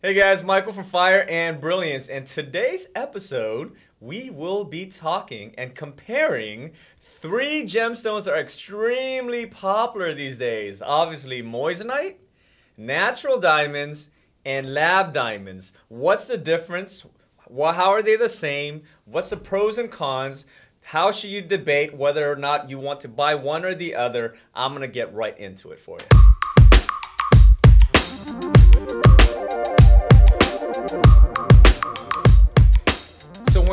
Hey guys, Michael from Fire and Brilliance, and today's episode we will be talking and comparing three gemstones that are extremely popular these days. Obviously, moissanite, natural diamonds, and lab diamonds. What's the difference? How are they the same? What's the pros and cons? How should you debate whether or not you want to buy one or the other? I'm going to get right into it for you.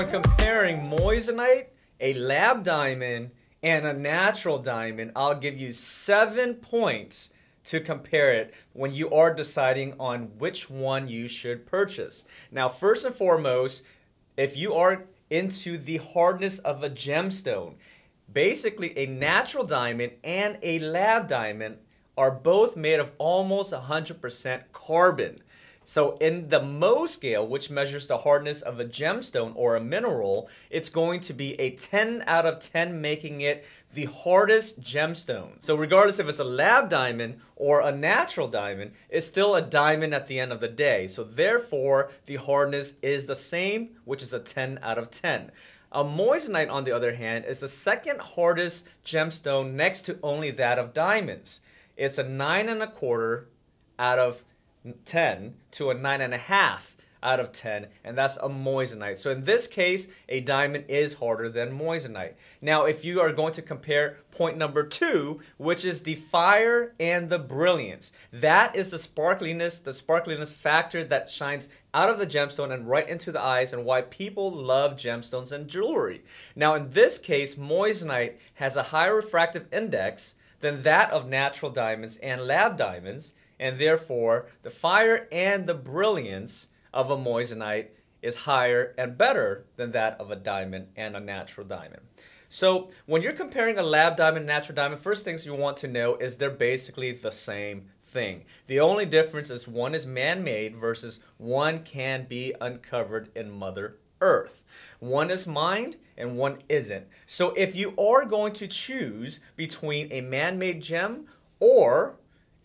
When comparing moissanite, a lab diamond, and a natural diamond, I'll give you seven points to compare it when you are deciding on which one you should purchase. Now, first and foremost, if you are into the hardness of a gemstone, basically a natural diamond and a lab diamond are both made of almost 100% carbon. So in the Mohs scale, which measures the hardness of a gemstone or a mineral, it's going to be a 10 out of 10, making it the hardest gemstone. So regardless if it's a lab diamond or a natural diamond, it's still a diamond at the end of the day. So therefore, the hardness is the same, which is a 10 out of 10. A moissanite, on the other hand, is the second hardest gemstone next to only that of diamonds. It's a nine and a quarter out of 10 to a 9.5 out of 10, and that's a moissanite. So in this case, a diamond is harder than moissanite. Now, if you are going to compare point number two, which is the fire and the brilliance, that is the sparkliness, the sparkliness factor that shines out of the gemstone and right into the eyes and why people love gemstones and jewelry. Now, in this case, moissanite has a higher refractive index than that of natural diamonds and lab diamonds, and therefore the fire and the brilliance of a moissanite is higher and better than that of a diamond and a natural diamond. So when you're comparing a lab diamond and natural diamond, first things you want to know is they're basically the same thing. The only difference is one is man-made versus one can be uncovered in Mother Earth. One is mined and one isn't. So if you are going to choose between a man-made gem or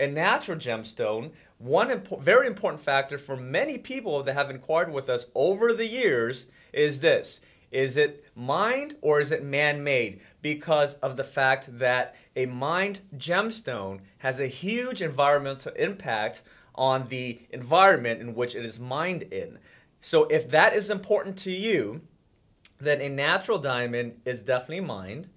a natural gemstone, one impo very important factor for many people that have inquired with us over the years is this. Is it mined or is it man-made? Because of the fact that a mined gemstone has a huge environmental impact on the environment in which it is mined in. So if that is important to you, then a natural diamond is definitely mined.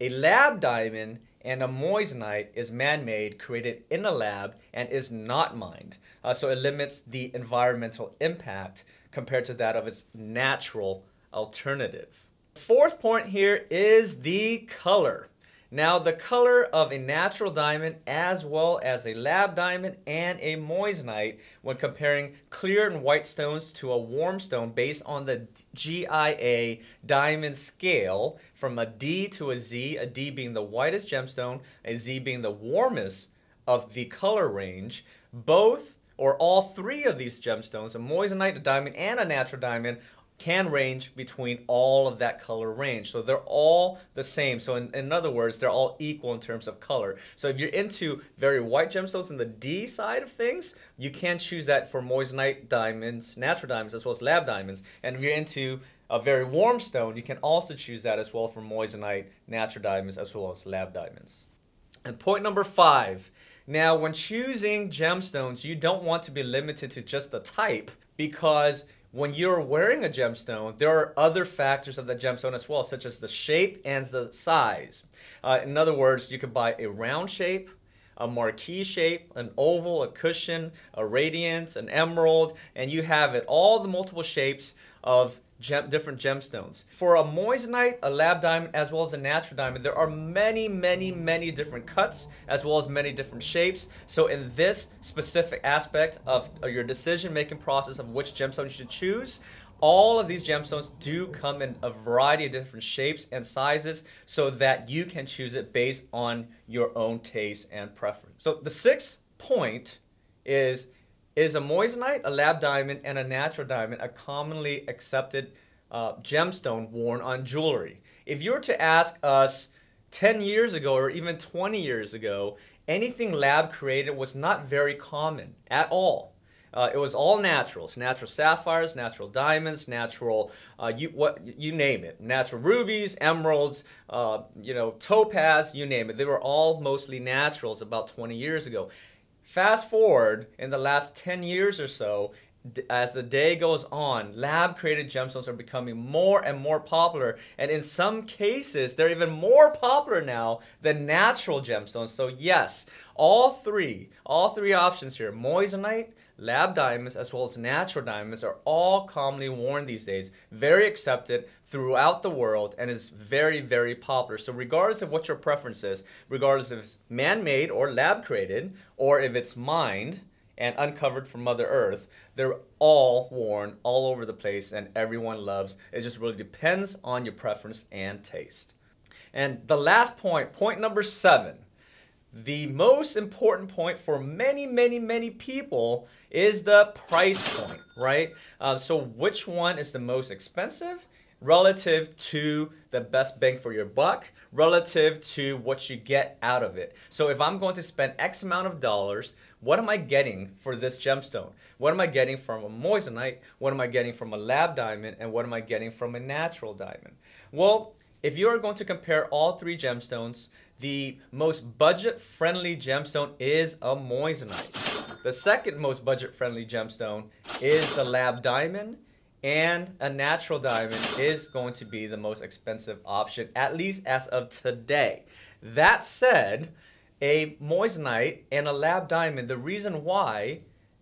A lab diamond and a moissanite is man-made, created in a lab, and is not mined. Uh, so it limits the environmental impact compared to that of its natural alternative. Fourth point here is the color. Now the color of a natural diamond as well as a lab diamond and a moissanite when comparing clear and white stones to a warm stone based on the GIA diamond scale from a D to a Z, a D being the whitest gemstone, a Z being the warmest of the color range, both or all three of these gemstones, a moissanite, a diamond, and a natural diamond, can range between all of that color range. So they're all the same. So in, in other words, they're all equal in terms of color. So if you're into very white gemstones in the D side of things, you can choose that for moissanite diamonds, natural diamonds, as well as lab diamonds. And if you're into a very warm stone, you can also choose that as well for moissanite, natural diamonds, as well as lab diamonds. And point number five. Now, when choosing gemstones, you don't want to be limited to just the type because when you're wearing a gemstone, there are other factors of the gemstone as well, such as the shape and the size. Uh, in other words, you could buy a round shape, a marquee shape, an oval, a cushion, a radiance, an emerald, and you have it all the multiple shapes of gem, different gemstones. For a moissanite, a lab diamond, as well as a natural diamond, there are many, many, many different cuts, as well as many different shapes. So in this specific aspect of your decision-making process of which gemstone you should choose, all of these gemstones do come in a variety of different shapes and sizes so that you can choose it based on your own taste and preference. So the sixth point is is a moissanite, a lab diamond, and a natural diamond a commonly accepted uh, gemstone worn on jewelry? If you were to ask us 10 years ago or even 20 years ago, anything lab created was not very common at all. Uh, it was all naturals, natural sapphires, natural diamonds, natural, uh, you what you name it, natural rubies, emeralds, uh, you know, topaz, you name it. They were all mostly naturals about 20 years ago. Fast forward in the last 10 years or so, as the day goes on, lab created gemstones are becoming more and more popular. And in some cases, they're even more popular now than natural gemstones. So, yes, all three, all three options here moissanite, lab diamonds, as well as natural diamonds are all commonly worn these days. Very accepted throughout the world and is very, very popular. So, regardless of what your preference is, regardless if it's man made or lab created, or if it's mined, and uncovered from Mother Earth. They're all worn all over the place and everyone loves. It just really depends on your preference and taste. And the last point, point number seven, the most important point for many, many, many people is the price point, right? Uh, so which one is the most expensive relative to the best bang for your buck, relative to what you get out of it. So if I'm going to spend X amount of dollars, what am I getting for this gemstone? What am I getting from a moissanite? What am I getting from a lab diamond? And what am I getting from a natural diamond? Well, if you are going to compare all three gemstones, the most budget friendly gemstone is a moissanite. The second most budget friendly gemstone is the lab diamond and a natural diamond is going to be the most expensive option, at least as of today. That said, a moissanite and a lab diamond, the reason why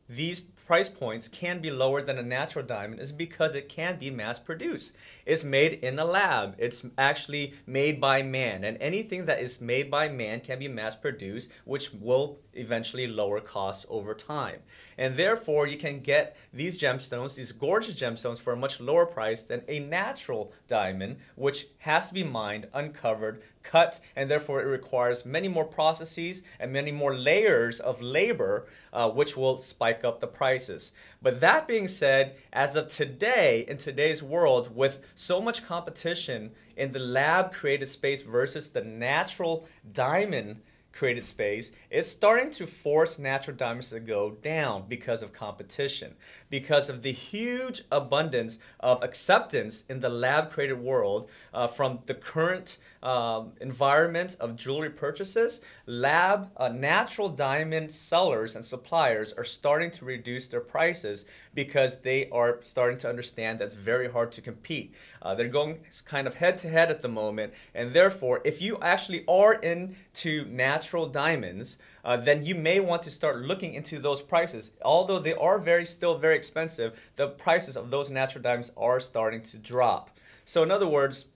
these price points can be lower than a natural diamond is because it can be mass produced. It's made in a lab. It's actually made by man. And anything that is made by man can be mass produced, which will eventually lower costs over time. And therefore, you can get these gemstones, these gorgeous gemstones, for a much lower price than a natural diamond, which has to be mined, uncovered, cut, and therefore it requires many more processes and many more layers of labor, uh, which will spike up the prices. But that being said, as of today, in today's world, with so much competition in the lab created space versus the natural diamond created space, it's starting to force natural diamonds to go down because of competition, because of the huge abundance of acceptance in the lab created world uh, from the current um, environment of jewelry purchases. Lab uh, natural diamond sellers and suppliers are starting to reduce their prices because they are starting to understand that it's very hard to compete. Uh, they're going kind of head to head at the moment, and therefore, if you actually are into natural diamonds, uh, then you may want to start looking into those prices. Although they are very still very expensive, the prices of those natural diamonds are starting to drop. So in other words,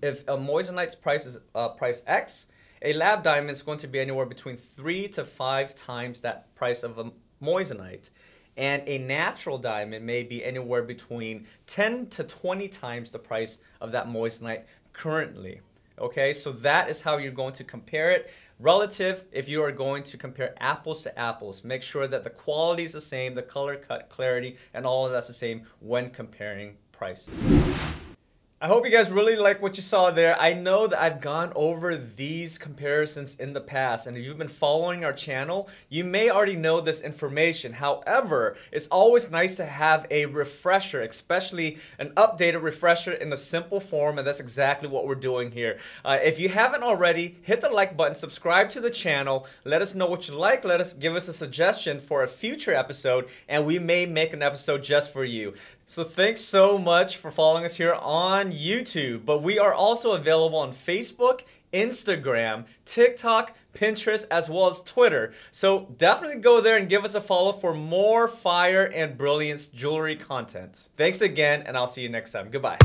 if a moissanite's price is uh, price X, a lab diamond is going to be anywhere between three to five times that price of a moissanite. And a natural diamond may be anywhere between 10 to 20 times the price of that moissanite currently. Okay, so that is how you're going to compare it. Relative, if you are going to compare apples to apples, make sure that the quality is the same, the color cut clarity, and all of that's the same when comparing prices. I hope you guys really like what you saw there. I know that I've gone over these comparisons in the past, and if you've been following our channel, you may already know this information. However, it's always nice to have a refresher, especially an updated refresher in a simple form, and that's exactly what we're doing here. Uh, if you haven't already, hit the like button, subscribe to the channel, let us know what you like, let us give us a suggestion for a future episode, and we may make an episode just for you. So thanks so much for following us here on YouTube. But we are also available on Facebook, Instagram, TikTok, Pinterest, as well as Twitter. So definitely go there and give us a follow for more fire and brilliance jewelry content. Thanks again, and I'll see you next time. Goodbye.